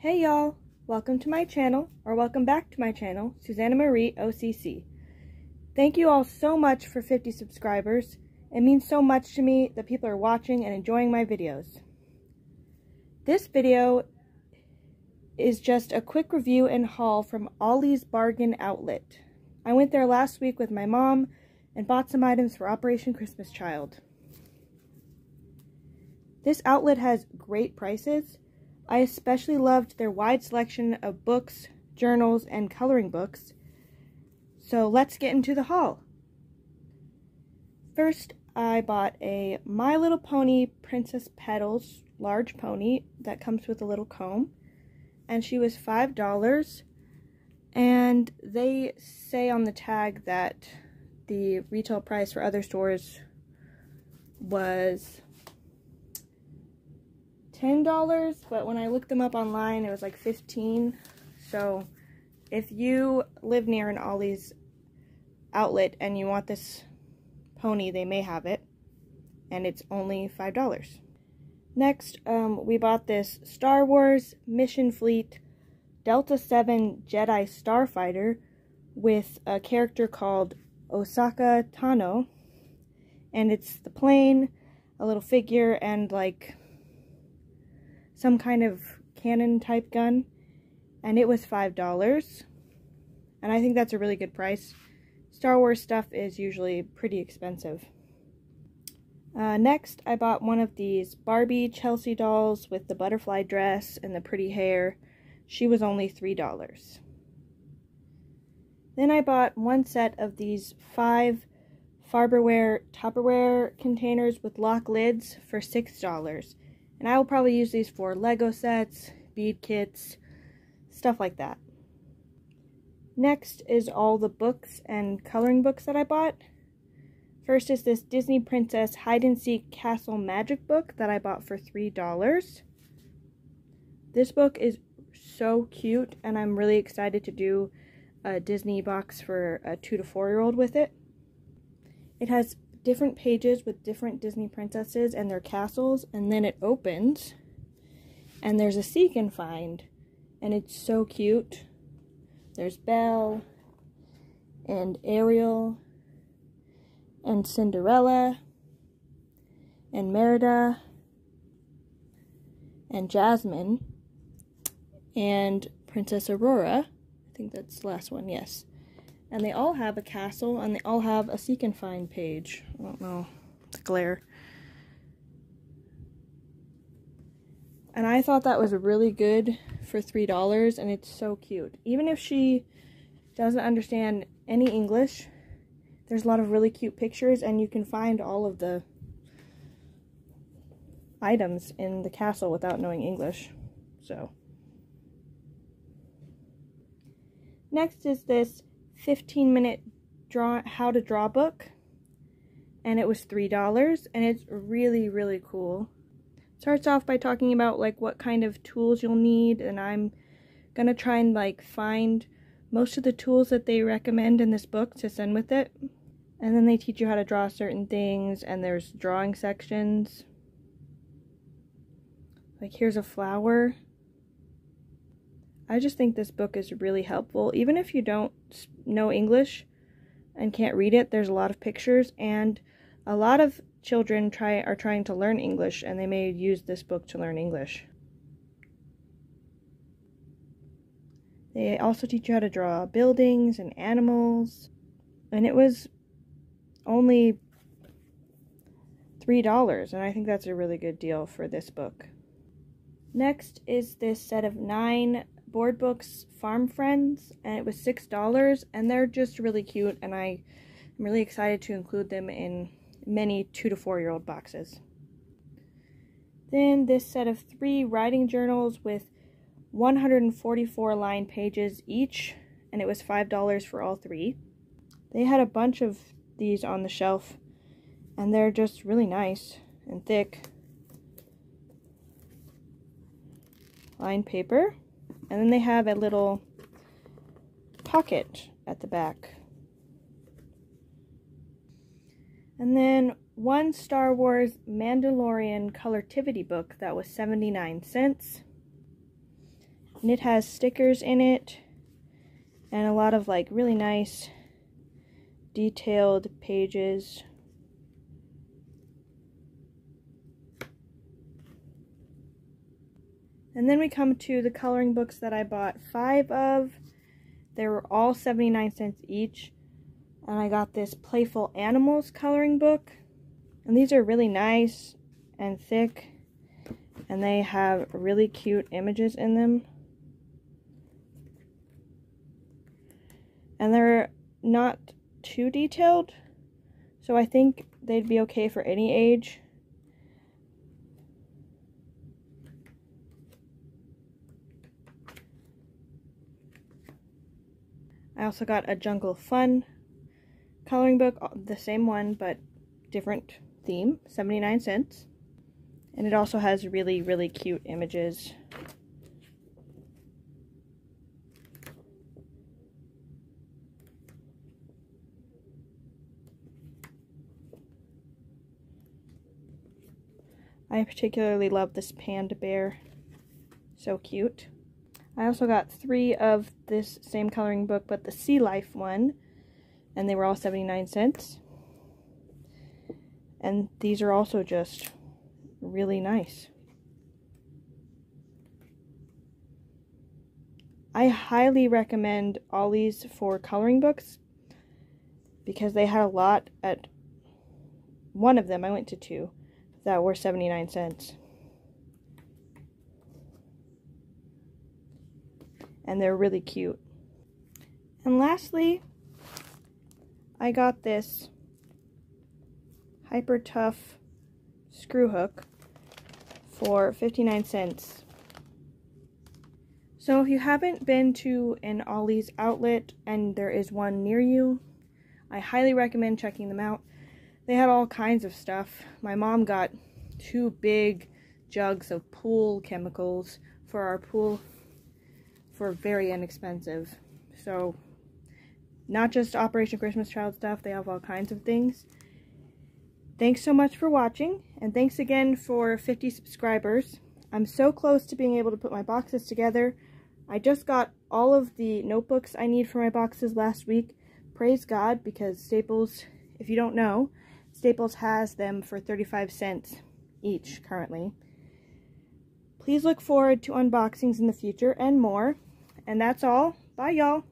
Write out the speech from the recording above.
Hey y'all, welcome to my channel, or welcome back to my channel, Susanna Marie OCC. Thank you all so much for 50 subscribers. It means so much to me that people are watching and enjoying my videos. This video is just a quick review and haul from Ollie's Bargain Outlet. I went there last week with my mom and bought some items for Operation Christmas Child. This outlet has great prices I especially loved their wide selection of books, journals, and coloring books. So let's get into the haul. First, I bought a My Little Pony Princess Petals large pony that comes with a little comb. And she was $5. And they say on the tag that the retail price for other stores was $10, but when I looked them up online, it was like 15 So if you live near an Ollie's outlet and you want this pony, they may have it. And it's only $5. Next, um, we bought this Star Wars Mission Fleet Delta 7 Jedi Starfighter with a character called Ahsoka Tano. And it's the plane, a little figure, and like some kind of cannon type gun and it was $5 and I think that's a really good price. Star Wars stuff is usually pretty expensive. Uh, next, I bought one of these Barbie Chelsea dolls with the butterfly dress and the pretty hair. She was only $3. Then I bought one set of these five Farberware Tupperware containers with lock lids for $6. And I will probably use these for Lego sets, bead kits, stuff like that. Next is all the books and coloring books that I bought. First is this Disney Princess Hide and Seek Castle Magic book that I bought for $3. This book is so cute and I'm really excited to do a Disney box for a two to four year old with it. It has different pages with different Disney princesses and their castles, and then it opens, and there's a seek and find, and it's so cute. There's Belle, and Ariel, and Cinderella, and Merida, and Jasmine, and Princess Aurora. I think that's the last one, yes. And they all have a castle, and they all have a seek and find page. I don't know. It's glare. And I thought that was really good for $3, and it's so cute. Even if she doesn't understand any English, there's a lot of really cute pictures, and you can find all of the items in the castle without knowing English. So. Next is this 15 minute draw how to draw book and it was three dollars and it's really really cool. Starts off by talking about like what kind of tools you'll need and i'm gonna try and like find most of the tools that they recommend in this book to send with it. And then they teach you how to draw certain things and there's drawing sections. Like here's a flower I just think this book is really helpful. Even if you don't know English and can't read it, there's a lot of pictures and a lot of children try are trying to learn English and they may use this book to learn English. They also teach you how to draw buildings and animals. And it was only $3 and I think that's a really good deal for this book. Next is this set of nine board books farm friends and it was six dollars and they're just really cute and i am really excited to include them in many two to four year old boxes. Then this set of three writing journals with 144 line pages each and it was five dollars for all three. They had a bunch of these on the shelf and they're just really nice and thick. Line paper and then they have a little pocket at the back. And then one Star Wars Mandalorian Colortivity book that was 79 cents. And it has stickers in it and a lot of like really nice detailed pages. And then we come to the coloring books that I bought five of. They were all 79 cents each. And I got this Playful Animals coloring book. And these are really nice and thick. And they have really cute images in them. And they're not too detailed. So I think they'd be okay for any age. I also got a Jungle Fun coloring book, uh, the same one, but different theme, 79 cents. And it also has really, really cute images. I particularly love this panda bear. So cute. I also got three of this same coloring book, but the Sea Life one, and they were all 79 cents. And these are also just really nice. I highly recommend Ollie's for coloring books because they had a lot at one of them. I went to two that were 79 cents. And they're really cute. And lastly, I got this Hyper Tough screw hook for 59 cents. So if you haven't been to an Ollie's outlet and there is one near you, I highly recommend checking them out. They had all kinds of stuff. My mom got two big jugs of pool chemicals for our pool for very inexpensive. So, not just Operation Christmas Child stuff, they have all kinds of things. Thanks so much for watching, and thanks again for 50 subscribers. I'm so close to being able to put my boxes together. I just got all of the notebooks I need for my boxes last week. Praise God, because Staples, if you don't know, Staples has them for 35 cents each currently. Please look forward to unboxings in the future and more. And that's all. Bye, y'all.